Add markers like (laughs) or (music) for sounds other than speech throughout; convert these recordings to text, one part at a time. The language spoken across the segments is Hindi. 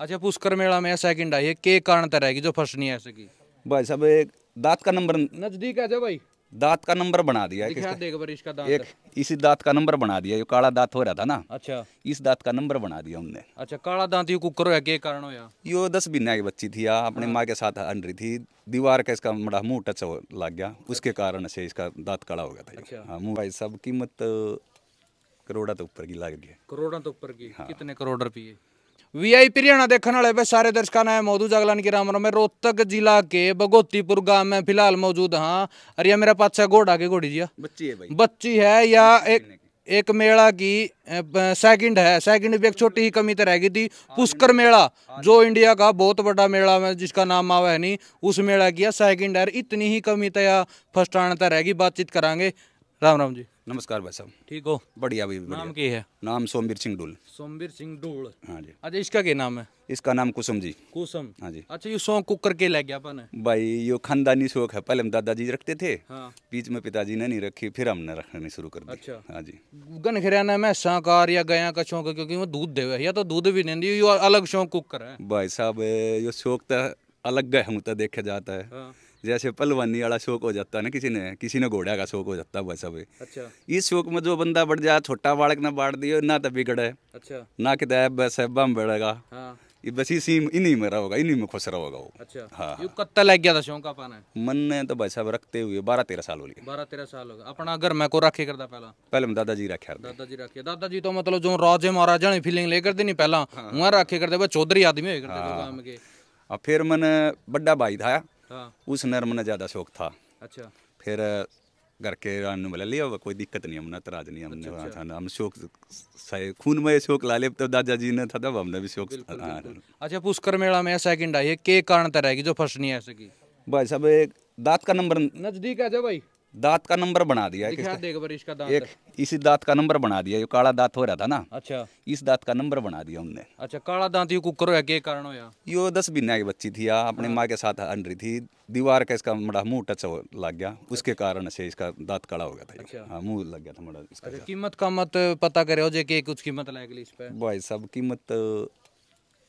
अच्छा पुष्कर मेला में सेकंड आई है के कारण तरह की जो फ़र्स्ट नहीं आ सकी भाई साहब एक दांत का नंबर नज़दीक आ जा भाई। दांत का नंबर बना दिया है देख इसका दांत। एक इसी दांत का नंबर बना दिया ये काला दांत हो रहा था ना? अच्छा। इस दांत का नंबर बना दिया उनने अच्छा काला दांत ये कुकर होया के कारण होया? यो दस महीने की बच्ची थी या अपने माँ के साथ हन रही थी। दीवार का इसका बड़ा मुँह टच हो- लग गया उसके कारण से इसका दांत काला हो गया था अच्छा। हाँ मुँह भाई सब कीमत करोड़ा तो ऊपर की लग है करोड़ों तो ऊपर की कितने करोड़ रुपये वीआईपी हरियाणा देखने वाले पे सारे दर्शकों ने मौजूद जगलान की राम में रोहतक जिला के भगोतीपुर गाँव में फ़िलहाल मौजूद हाँ। अरे ये मेरा पास है घोड़ा के घोड़ी जी। बच्ची है भाई। बच्ची है या एक एक मेला की सेकंड है। सेकंड भी एक छोटी ही कमी तो रह गई थी। पुष्कर मेला जो इंडिया। का बहुत बड़ा मेला है जिसका नाम आवा है नहीं उस मेला की सेकंड है। इतनी ही कमी तो या फ़र्स्ट आने तो रहेगी बातचीत करांगे। राम राम जी। नमस्कार भाई साहब। ठीक हो? बढ़िया भी बढ़िया। नाम की है? नाम सोमवीर सिंह डुल। सोमवीर सिंह डोल। हाँ जी। अच्छा इसका क्या नाम है? इसका नाम कुसुम जी। कुसुम। हाँ जी। अच्छा ये सौंग कुकर के लग गया अपन भाई यो खानदानी शौक है। पहले हम दादाजी रखते थे। हाँ। बीच में पिताजी ने नहीं रखी फिर हमने रखनी शुरू कर दी। अच्छा। हाँ जी। गन खरियाना में शाकार या गया का शौक है क्योंकि वो दूध देवे या तो दूध भी नहीं दी ये अलग शौक कुकर है। भाई साहब यो शौक तो अलग है हम तो देखा जाता है। हाँ। जैसे पलवानी वाला शौक हो जाता है ना किसी ने किसी ने घोड़ा का शौक हो जाता है भाई साहब अच्छा। इस शौक में जो बंदा बढ़ जाए छोटा बालक ना बांट दियो ना तो बिगड़े। अच्छा। ना कि तो बस बम बढ़ेगा हाँ। ये बस इसी इन्हीं में रहोगा इन्हीं में खुश रहोगा वो। अच्छा। हाँ, ये कत्ता लग गया था शौक अपन है मन ने तो भाई साहब रखते हुए बारह तेरह साल हो लिए। बारह तेरह साल हो गए। अपना घर में को रखे करता पहला? पहले हम दादाजी रखे दादाजी रखे। दादाजी तो मतलब जो राजे महाराजा ने फीलिंग लेकर दी नहीं पहला। वहाँ रखे करते चौधरी आदमी हुए करते और फिर मैंने बड़ा भाई था। हाँ। उस नर मैंने ज़्यादा शौक था। अच्छा। फिर घर के रान बोला लिया कोई दिक्कत नहीं हमने तराज नहीं हमने अच्छा, था हम शौक खून में शौक ला ले तो दादाजी ने था तब हमने भी शौक हाँ। अच्छा पुष्कर मेला में सेकंड आई है के कारण तरह की जो फ़र्स्ट नहीं है सकी भाई साहब एक दांत का नंबर नज़दीक आ जा भाई। दांत का नंबर बना दिया है इसका दांत। एक इसी दांत का नंबर बना दिया ये काला दांत हो रहा था ना? अच्छा। इस दांत का नंबर बना दिया उनने अच्छा काला दांत ये कुकर होया के कारण होया यो? दस महीने की बच्ची थी या अपने माँ के साथ हन रही थी दीवार का इसका बड़ा मुँह टच हो- लग गया उसके कारण से इसका दांत काला हो गया था। ये। हाँ मुँह लग गया था बड़ा इसका अच्छा कीमत का मत पता करे हो जे के कुछ कीमत लगेगी इस पे? भाई साहब कीमत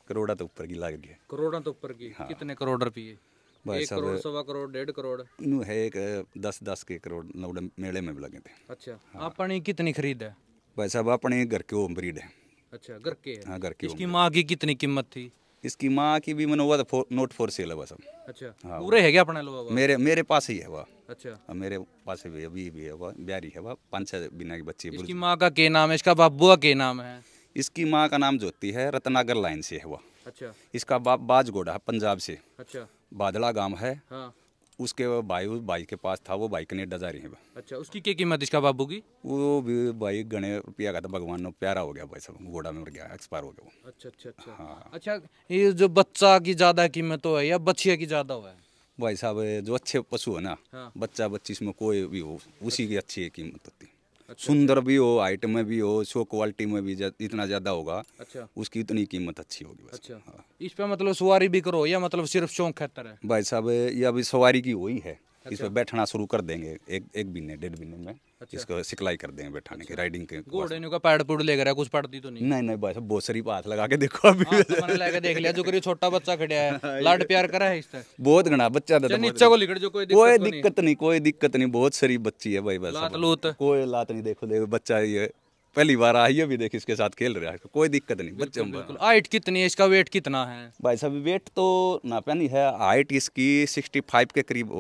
करोड़ा तो ऊपर की लग है करोड़ों तो ऊपर की कितने करोड़ रुपये एक करोड़ सवा करोड़ डेढ़ करोड़? है एक दस दस के करोड़ नौड़े मेले में भी लगे थे। अच्छा। अपनी कितनी खरीद है? भाई साहब अपने घर के ओम ब्रीड है। अच्छा घर के हाँ। घर की इसकी माँ की कितनी कीमत थी? इसकी माँ की भी मैंने हुआ था नोट फोर सेल है बस अच्छा। पूरे है क्या अपने लोग? मेरे मेरे पास ही है वह अच्छा। मेरे पास भी अभी भी है वह ब्यारी है वह पाँच छः बिना की बच्ची इसकी माँ का के नाम है? इसका बाबू का नाम है? इसकी माँ का नाम ज्योति है रत्नागर लाइन से है वह अच्छा। इसका बाप बाज घोड़ा है पंजाब से। अच्छा। बादला गाँव है। हाँ। उसके भाई उस भाई के पास था वो भाई कनेडा जा रही है। अच्छा उसकी क्या कीमत इसका बाबू की? वो भी भाई गणे रुपया का था भगवान ने प्यारा हो गया भाई सब घोड़ा में मर गया एक्सपायर हो गया वो। अच्छा अच्छा अच्छा। हाँ। अच्छा ये जो बच्चा की ज़्यादा कीमत हो है या बच्चिया की ज़्यादा हो है? भाई साहब जो अच्छे पशु है ना हाँ। बच्चा बच्ची इसमें कोई भी हो उसी की अच्छी कीमत होती। है सुंदर भी हो हाइट में भी हो शो क्वालिटी में भी इतना ज़्यादा होगा अच्छा। उसकी इतनी कीमत अच्छी होगी बस। अच्छा। इस पे मतलब सवारी भी करो या मतलब सिर्फ़ शौक खतर है भाई साहब ये अभी सवारी की हुई है इस पे बैठना शुरू कर देंगे एक एक महीने डेढ़ महीने में। इसको सिखलाई कर देंगे बैठाने की राइडिंग के घोड़े ने का पैड पुड लेकर है कुछ पड़ती तो नहीं। नहीं नहीं भाई साहब बहुत सारी हाथ लगा के देखो अभी। हाँ, तो मैंने लेके देख लिया जो करी छोटा बच्चा खड़ा (laughs) है लाड प्यार करा है इस तरह। बहुत घना बच्चा था अच्छा, तो नीचे को लिखड़ जो कोई दिक्कत कोई नहीं। दिक्कत नहीं कोई दिक्कत नहीं बहुत सारी बच्ची है भाई बस। लात लूत। कोई लात नहीं देखो देखो बच्चा ये पहली बार आई है भी देख इसके साथ खेल रहा है कोई दिक्कत नहीं बच्चे हाइट कितनी है इसका वेट कितना है? भाई साहब वेट तो नापा नहीं है हाइट इसकी सिक्सटी फाइव के करीब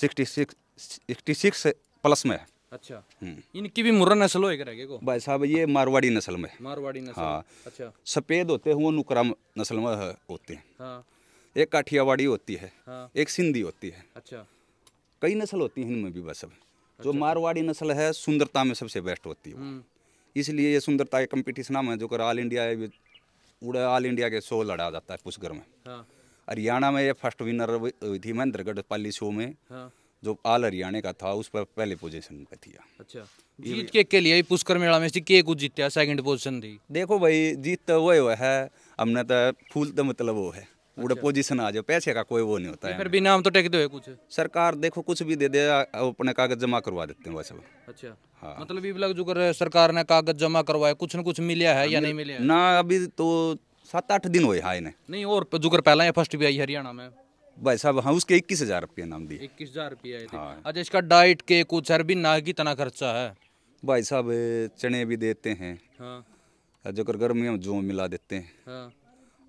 sixty six sixty six plus में है। अच्छा। हम्म। इनकी भी मुर्रा नस्ल हो रहेगी को? भाई साहब ये मारवाड़ी नस्ल में। मारवाड़ी नस्ल। हाँ। अच्छा। सफ़ेद होते हैं वो नुकरा नस्ल में होते हैं। हाँ। एक काठियावाड़ी होती है हाँ। एक सिंधी होती है। अच्छा। कई नस्ल होती हैं इनमें भी बस अब जो मारवाड़ी नस्ल है सुंदरता में सबसे बेस्ट होती है हम्म, इसलिए ये सुंदरता के कंपटीशन में जो कर ऑल इंडिया है, पूरा ऑल इंडिया के शो लड़ा जाता है पुष्कर में। हाँ। हरियाणा में ये फ़र्स्ट विनर हुई थी महेंद्रगढ़ पाली शो में। हाँ। जो आल हरियाणा का था उस पर पहले पोजीशन पे थी। अच्छा। जीत के के लिए पुष्कर मेला में के कुछ जीत्या सेकंड पोजीशन थी? देखो भाई जीत तो वही हुआ है। हमने तो फूल तो मतलब वो है। पूरा पोजीशन आ जाओ पैसे का कोई वो नहीं होता है। फिर भी नाम तो टेक दो है कुछ। सरकार देखो कुछ भी दे दे अपने कागज़ जमा करवा देते हैं वैसे अच्छा। हाँ। मतलब ये लग जो कर सरकार ने कागज़ जमा करवाया कुछ न कुछ मिला है या नहीं मिला ना अभी तो सात आठ दिन हुए हाँ इन्हें। नहीं और जुगर पहला फ़र्स्ट भी आई हरियाणा में। भाई साहब हाँ उसके इक्कीस हज़ार रुपये नाम दिए। इक्कीस हज़ार रुपये हाँ। अच्छा इसका डाइट के कुछ हर भी ना कितना खर्चा है। भाई साहब चने भी देते हैं। हाँ। जो कर गर्मी में जो मिला देते हैं। हाँ।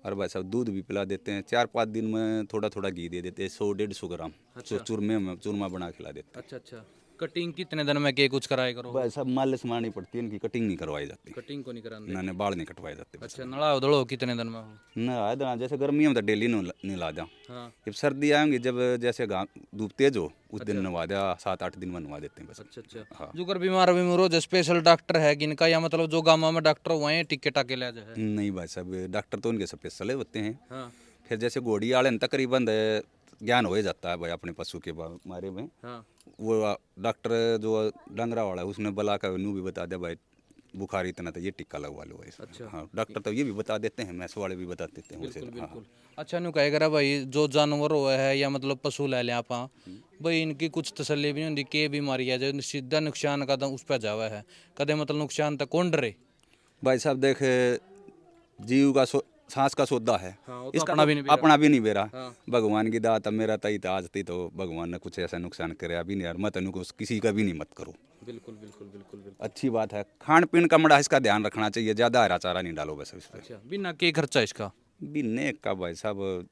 और भाई साहब दूध भी पिला देते हैं। चार पाँच दिन में थोड़ा थोड़ा घी दे देते हैं सौ डेढ़ सौ ग्राम। अच्छा। चूरमे में चूरमा बना खिला देते हैं। अच्छा अच्छा। कटिंग कितने दिन में के कुछ कराए करो हैं भाई साहब मालिश मारनी पड़ती है इनकी कटिंग नहीं करवाई जाती। कटिंग को नहीं कराते ना बाल नहीं कटवाए जाते अच्छा नड़ा उधड़ो कितने दिन में हो? ना जैसे गर्मियों में तो डेली नहीं ला जाऊँ। हाँ। जब सर्दी आएँगी जब जैसे धूप तेज हो उस दिन नवा दिया सात आठ दिन में नवा देते हैं बस। अच्छा अच्छा। हाँ। जुगर बीमार बीमार हो जो स्पेशल डॉक्टर है किनका या मतलब जो गाँव में डॉक्टर वहीं टिक्के टाके ले जाए नहीं भाई साहब डॉक्टर तो उनके स्पेशल होते हैं। हाँ। फिर जैसे घोड़ी वाले तकरीबन ज्ञान हो ही जाता है भाई अपने पशु के बारे में। हाँ। वो डॉक्टर जो डंगरा वाला है उसने बुला कर नू भी बता दिया भाई बुखार इतना था ये टिक्का लगवा लो ऐसा अच्छा। हाँ डॉक्टर तो ये भी बता देते हैं मैस वाले भी बता देते हैं हाँ। अच्छा नु कहे करा भाई जो जानवर हुआ है या मतलब पशु ले लें आप भाई इनकी कुछ तसल्ली भी नहीं होती के बीमारी है जो सीधा नुकसान का उस पर जावा है। कदे मतलब नुकसान तो कौन डरे? भाई साहब देख जीव का सांस का सौदा है। हाँ, तो इसका अपना भी नहीं बेरा। अपना भी नहीं बेरा। हाँ। भगवान की दात मेरा तई आज थी तो भगवान ने कुछ ऐसा नुकसान करे। अभी नहीं यार मत अनु किसी का भी नहीं मत करो। बिल्कुल बिल्कुल बिल्कुल बिल्कुल। अच्छी बात है। खान पीन का मड़ा इसका ध्यान रखना चाहिए ज़्यादा हरा चारा नहीं डालो बस इस पर अच्छा बिना के खर्चा इसका? बिन्ने का भाई साहब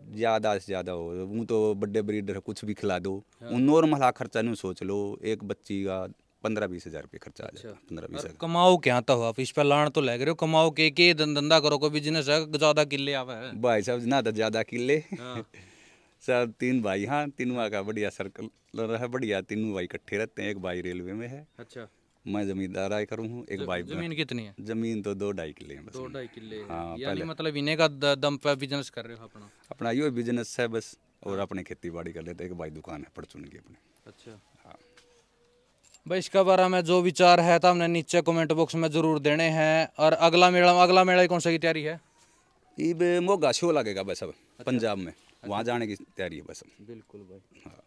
ज़्यादा से ज़्यादा हो। वो तो बड़े ब्रीडर है कुछ भी खिला दो। वो नॉर्मल हा खर्चा नहीं सोच लो। एक बच्ची का पंद्रह बीस हज़ार रुपये खर्चा आ जाता पंद्रह बीस हज़ार। कमाओ क्या तो हो आप इस पर लाण तो लग रहे हो कमाओ के के धंधा करो कोई बिज़नेस है ज़्यादा किले आवे है। भाई साहब ना तो ज़्यादा किले हाँ। (laughs) सब तीन भाई हाँ तीनों का बढ़िया सर्कल है बढ़िया। तीनों भाई इकट्ठे रहते हैं एक भाई रेलवे में है। अच्छा। मैं जमींदार आय करूँ हूँ एक भाई ज़मीन कितनी है? ज़मीन तो दो ढाई किले हैं बस। दो ढाई किले हाँ, यानी मतलब इन्हें का दम पे बिज़नेस कर रहे हो अपना? अपना यो बिज़नेस है बस और अपने खेती बाड़ी कर लेते हैं एक भाई दुकान है परचून की अपने। अच्छा। हाँ। भाई इसका बारे में जो विचार है तो हमने नीचे कमेंट बॉक्स में ज़रूर देने हैं। और अगला मेला अगला मेला कौन सा की तैयारी है? ईब मोगा शो लगेगा बस अब पंजाब में। अच्छा। वहाँ जाने की तैयारी है बस अब बिल्कुल भाई। हाँ।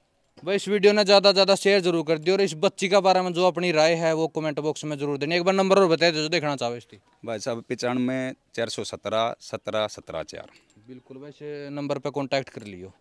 भाई इस वीडियो ने ज़्यादा ज़्यादा शेयर ज़रूर कर दियो और इस बच्ची का बारे में जो अपनी राय है वो कमेंट बॉक्स में ज़रूर देनी एक बार नंबर और बताइए जो देखना चाहो इसकी। भाई साहब पचानवे चार सौ सत्रह सत्रह सत्रह चार। बिल्कुल भाई नंबर पे कांटेक्ट कर लियो।